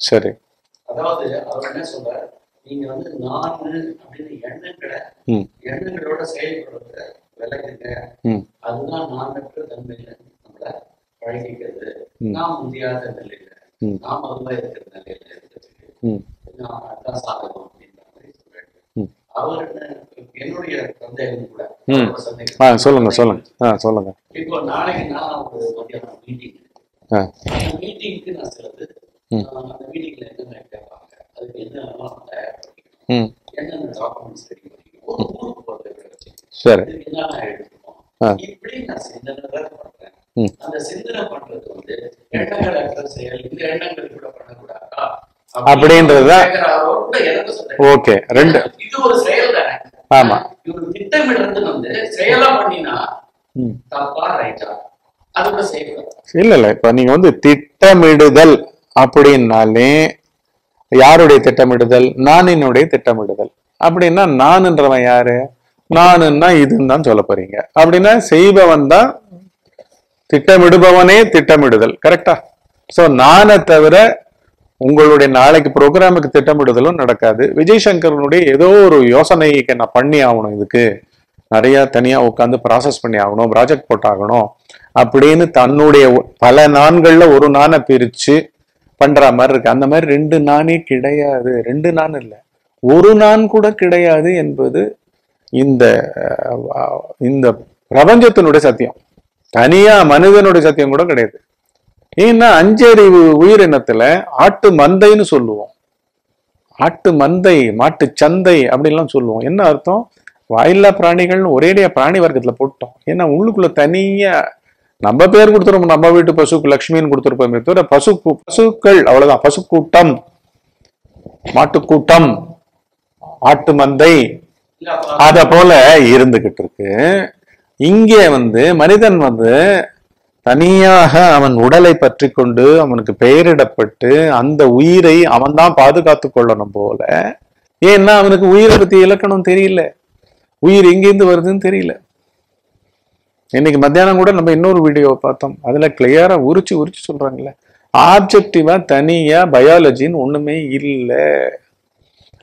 சரி. அதாவது அவர் என்ன சொல்றார்? நீங்க வந்து நான் அப்படின்னு எண்ணங்களை எண்ணங்களோட செயல்படுறத விலகுங்க ம். அதுதான் நானற்ற தன்மையில நம்மள பழகிக்கிறது. நாம் முடியாத நிலையில. நாம் அதுவா இருக்கிற நிலையில இருக்கிறதுக்கு நான் அதான் சாதகம் அப்படின்ற மாதிரி சொல்றேன். அவர் என்ன என்னுடைய சந்தேகம் கூட சொல்லுங்க சொல்லுங்க. சொல்லுங்க. இப்போ நாளைக்கு நான் ஒரு மத்தியானம் மீட்டிங் மீட்டிங்க்கு நான் சிலது அந்த மீட்டிங்ல என்னென்ன கேட்பாங்க அதுக்கு என்னென்னலாம் நான் தயார் பண்ணிக்கணும்? ம். என்னென்ன டாக்குமெண்ட்ஸ் ரெடி பண்ணிக்கணும்? ஒரு ஊருக்கு போறது வச்சு சரி. இதுக்கு என்னென்ன எடுக்கணும் ஆ. இப்படி நான் சிந்தனை தான் பண்றேன். ம். அந்த சிந்தனை பண்றது வந்து எண்ணங்கள் அற்ற செயல் இந்த எண்ணங்கள் கூட பண்ணக்கூடாதா? அப்படின்றதுதான் கேட்கிறவரோட கூட எனக்கு சொல்றேன். ஓகே ரெண்டு. இது ஒரு செயல் தானே. ஆமா. இவர் திட்டமிடுறது வந்து செயலா பண்ணினா தப்பா ரைட்டா? அது கூட செய்யக்கூடாது. இல்ல இல்ல. இப்ப நீங்க வந்து திட்டமிடுதல். அப்படின்னாலே யாருடைய திட்டமிடுதல்? நானினுடைய திட்டமிடுதல். அப்படின்னா நானுன்றவன் யாரு? நானுன்னா இதுன்னு தான் சொல்ல போறீங்க. அப்படின்னா செய்பவன் தான் திட்டமிடுபவனே திட்டமிடுதல். கரெக்டா? சோ நானை தவிர உங்களுடைய நாளைக்கு ப்ரோக்ராமுக்கு திட்டமிடுதலும் நடக்காது. விஜய் சங்கரனுடைய ஏதோ ஒரு யோசனைக்கு நான் பண்ணி ஆகணும் இதுக்கு. நிறைய தனியா உட்காந்து ப்ராசஸ் பண்ணி ஆகணும் ப்ராஜெக்ட் போட்டாகணும். அப்படின்னு தன்னுடைய பல நான்கள்ல ஒரு நானை பிரிச்சு பண்ற மாதிரி இருக்கு. அந்த மாதிரி ரெண்டு நானே கிடையாது. ரெண்டு நான் இல்லை. ஒரு நான் கூட கிடையாது என்பது இந்த இந்த பிரபஞ்சத்தினுடைய சத்தியம். தனியா மனிதனுடைய சத்தியம் கூட கிடையாது. ஏன்னா அஞ்சறிவு உயிரினத்துல ஆட்டு மந்தைன்னு சொல்லுவோம். ஆட்டு மந்தை மாட்டு சந்தை அப்படின்லாம் சொல்லுவோம். என்ன அர்த்தம்? வாயில்லா பிராணிகள்னு ஒரேடியா பிராணி வர்க்கத்துல போட்டோம். ஏன்னா உள்ளுக்குள்ள தனியா நம்ம பேர் கொடுத்துருப்போம் நம்ம வீட்டு பசுக்கு லக்ஷ்மின்னு கொடுத்துருப்போமே தவிர பசு பசுக்கள் அவ்வளவுதான். பசு கூட்டம் மாட்டுக்கூட்டம் ஆட்டு மந்தை அத போல இருந்துகிட்டு இருக்கு. இங்கே வந்து மனிதன் வந்து தனியாக அவன் உடலை பற்றி கொண்டு அவனுக்கு பெயரிடப்பட்டு அந்த உயிரை அவன்தான் பாதுகாத்து கொள்ளணும் போல. ஏன்னா அவனுக்கு உயிரை பத்தி இலக்கணம் தெரியல. உயிர் எங்கேருந்து வருதுன்னு தெரியல. இன்னைக்கு மத்தியானம் கூட நம்ம இன்னொரு வீடியோ பார்த்தோம். அதுல கிளியரா உரிச்சு உரிச்சு சொல்றாங்கல்ல. ஆப்ஜெக்டிவா தனியா பயாலஜின்னு ஒண்ணுமே இல்லை.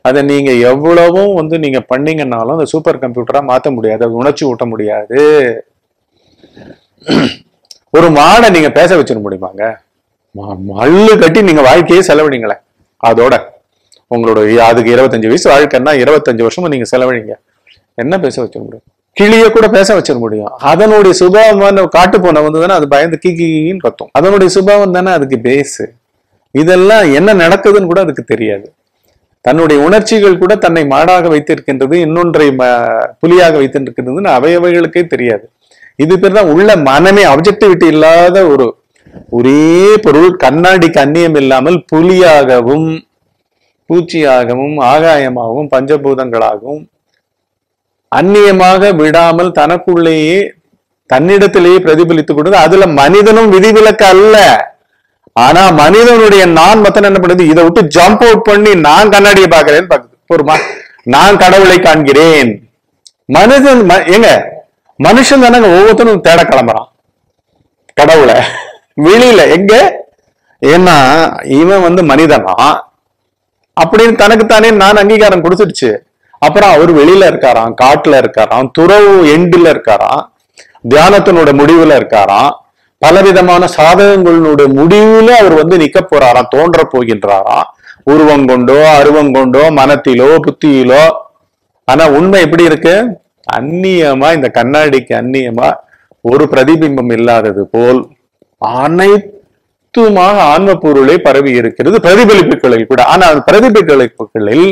அதை நீங்க எவ்வளவும் வந்து நீங்க பண்ணீங்கன்னாலும் அந்த சூப்பர் கம்ப்யூட்டரா மாத்த முடியாது. அதை உணர்ச்சி ஊட்ட முடியாது. ஒரு மாடை நீங்க பேச வச்சிட முடியுமாங்க? மல்லு கட்டி நீங்க வாழ்க்கையே செலவழிங்களேன் அதோட உங்களோட அதுக்கு இருபத்தஞ்சு வயசு வாழ்க்கைன்னா இருபத்தஞ்சு வருஷமும் நீங்க செலவழிங்க என்ன பேச வச்சிட முடியும்? கிளியை கூட பேச வச்சிட முடியும். அதனுடைய சுபாவம் காட்டு போன வந்து தானே அது பயந்து கீக்கின்னு கத்தும். அதனுடைய சுபாவம் தானே அதுக்கு பேஸு இதெல்லாம் என்ன நடக்குதுன்னு கூட அதுக்கு தெரியாது. தன்னுடைய உணர்ச்சிகள் கூட தன்னை மாடாக வைத்திருக்கின்றது இன்னொன்றை ம- புலியாக வைத்திருக்கின்றதுன்னு அவையவைகளுக்கே தெரியாது. இது பேர் தான் உள்ள மனமே அப்ஜெக்டிவிட்டி இல்லாத ஒரு ஒரே பொருள் கண்ணாடிக்கு அந்நியம் இல்லாமல் புலியாகவும் பூச்சியாகவும் ஆகாயமாகவும் பஞ்சபூதங்களாகவும் அந்நியமாக விடாமல் தனக்குள்ளேயே தன்னிடத்திலேயே பிரதிபலித்துக் கொண்டது. அதுல மனிதனும் விதிவிலக்கு அல்ல. ஆனா மனிதனுடைய நான் மத்தன் என்ன பண்ணுது? இதை விட்டு ஜம்ப் அவுட் பண்ணி நான் கண்ணாடியை பாக்குறேன்னு பாக்குது பொறுமா நான் கடவுளை காண்கிறேன். மனிதன் ம- ஏங்க மனுஷன் தானங்க ஒவ்வொருத்தனும் தேட கிளம்புறான். கடவுளை. வெளியில எங்க? ஏன்னா இவன் வந்து மனிதனா? அப்படின்னு தனக்குத்தானே நான் அங்கீகாரம் கொடுத்துடுச்சு. அப்புறம் அவர் வெளியில இருக்காராம் காட்டுல இருக்காராம் துறவு எண்டில் இருக்காராம் தியானத்தினோட முடிவுல இருக்காராம் பலவிதமான சாதகங்களுடைய முடிவுல அவர் வந்து நிக்க போறாராம் தோன்ற போகின்றாராம். உருவம் கொண்டோ அருவம் கொண்டோ மனத்திலோ புத்தியிலோ. ஆனா உண்மை எப்படி இருக்கு? அந்நியமா இந்த கண்ணாடிக்கு அந்நியமா ஒரு பிரதிபிம்பம் இல்லாதது போல் அனைத்துமாக ஆன்ம பொருளை பரவி இருக்கிறது. பிரதிபலிப்புகளில் கூட. ஆனா அந்த பிரதிபலிப்புகளில்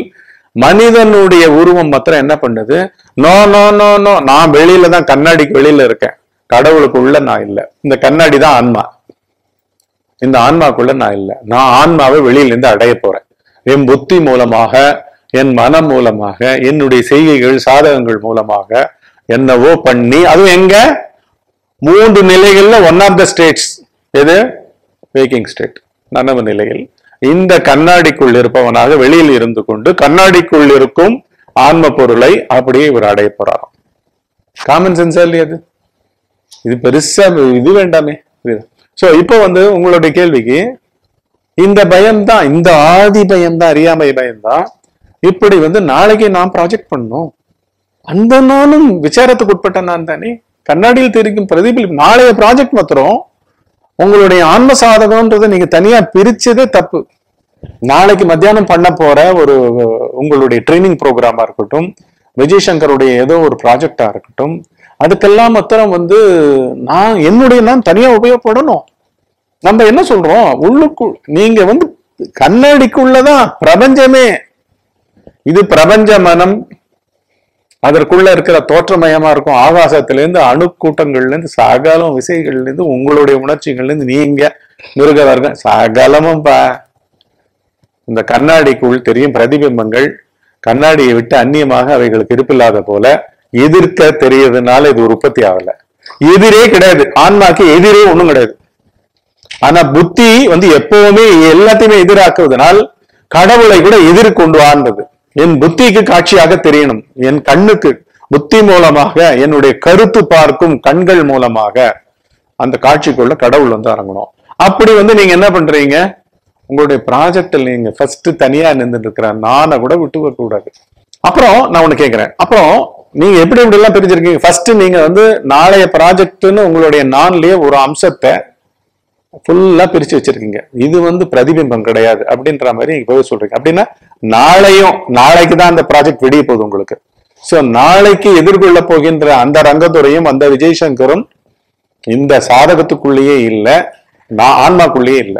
மனிதனுடைய உருவம் மாத்திரம் என்ன பண்ணுது? நோ நோ நோ நோ நான் வெளியில தான் கண்ணாடிக்கு வெளியில இருக்கேன். கடவுளுக்குள்ள நான் இல்லை. இந்த கண்ணாடி தான் ஆன்மா. இந்த ஆன்மாக்குள்ள நான் இல்லை. நான் ஆன்மாவை வெளியிலிருந்து அடைய போறேன். என் புத்தி மூலமாக என் மனம் மூலமாக என்னுடைய செய்கைகள் சாதகங்கள் மூலமாக என்னவோ பண்ணி அதுவும் எங்க? மூன்று நிலைகள்ல ஒன் ஆஃப் த ஸ்டேட்ஸ் எது? வேக்கிங் ஸ்டேட் நனவு நிலையில். இந்த கண்ணாடிக்குள் இருப்பவனாக வெளியில் இருந்து கொண்டு கண்ணாடிக்குள் இருக்கும் ஆன்ம பொருளை அப்படியே இவர் அடைய போறாராம். காமன் சென்ஸா இல்லையா அது இது பெருசா இது வேண்டாமே. சோ இப்போ வந்து உங்களுடைய கேள்விக்கு இந்த பயம்தான் இந்த ஆதி பயம்தான் அறியாமை பயம்தான் இப்படி வந்து நாளைக்கு நான் ப்ராஜெக்ட் பண்ணும் அந்த நாளும் விசாரத்துக்கு உட்பட்ட நான் தானே. கண்ணாடியில் தெரிக்கும் பிரதிபலிப்பு நாளைய ப்ராஜெக்ட் மாத்திரம் உங்களுடைய ஆன்ம சாதகம்ன்றதை நீங்க தனியா பிரிச்சதே தப்பு. நாளைக்கு மத்தியானம் பண்ண போற ஒரு உங்களுடைய ட்ரைனிங் ப்ரோக்ராமா இருக்கட்டும் விஜய் சங்கருடைய ஏதோ ஒரு ப்ராஜெக்டா இருக்கட்டும் அதுக்கெல்லாம் மாத்திரம் வந்து நான் என்னுடைய நான் தனியா உபயோகப்படணும். நம்ம என்ன சொல்றோம்? உள்ளுக்கு நீங்க வந்து கண்ணாடிக்குள்ளதான் பிரபஞ்சமே. இது பிரபஞ்ச மனம் அதற்குள்ள இருக்கிற தோற்றமயமா இருக்கும். ஆகாசத்திலேருந்து அணுக்கூட்டங்கள்ல இருந்து சகலம் விசைகள்ல இருந்து உங்களுடைய உணர்ச்சிகள்ல இருந்து நீங்க மிருக வர்க்கம் சகலமும் பா இந்த கண்ணாடிக்குள் தெரியும் பிரதிபிம்பங்கள். கண்ணாடியை விட்டு அந்நியமாக அவைகளுக்கு இருப்பில்லாத போல எதிர்க்க தெரியறதுனால இது உற்பத்தி ஆகல. எதிரே கிடையாது. ஆன்மாக்கு எதிரே ஒண்ணும் கிடையாது. ஆனா புத்தி வந்து எப்பவுமே எல்லாத்தையுமே எதிராக்குவதனால் கடவுளை கூட எதிர் கொண்டு வாழ்ந்தது என் புத்திக்கு காட்சியாக தெரியணும். என் கண்ணுக்கு புத்தி மூலமாக என்னுடைய கருத்து பார்க்கும் கண்கள் மூலமாக அந்த காட்சிக்குள்ள கடவுள் வந்து இறங்கணும். அப்படி வந்து நீங்க என்ன பண்றீங்க? உங்களுடைய ப்ராஜெக்டில் நீங்க ஃபர்ஸ்ட் தனியா நின்றுட்டு இருக்கிற நானை கூட விட்டு வைக்க கூடாது. அப்புறம் நான் ஒண்ணு கேட்கிறேன் அப்புறம் நீங்க எப்படி எப்படி எல்லாம் பிரிஞ்சிருக்கீங்க? ஃபர்ஸ்ட் நீங்க வந்து நாளைய ப்ராஜெக்ட்னு உங்களுடைய நான்லயே ஒரு அம்சத்தை ஃபுல்லாக பிரிச்சு வச்சிருக்கீங்க. இது வந்து பிரதிபிம்பம் கிடையாது அப்படின்ற மாதிரி நீங்க போய் சொல்றீங்க. அப்படின்னா நாளையும் நாளைக்கு தான் அந்த ப்ராஜெக்ட் வெளியே போகுது உங்களுக்கு. சோ நாளைக்கு எதிர்கொள்ள போகின்ற அந்த ரங்கத்துறையும் அந்த விஜய் சங்கரும் இந்த சாதகத்துக்குள்ளேயே இல்ல நான் ஆன்மாக்குள்ளேயே இல்ல.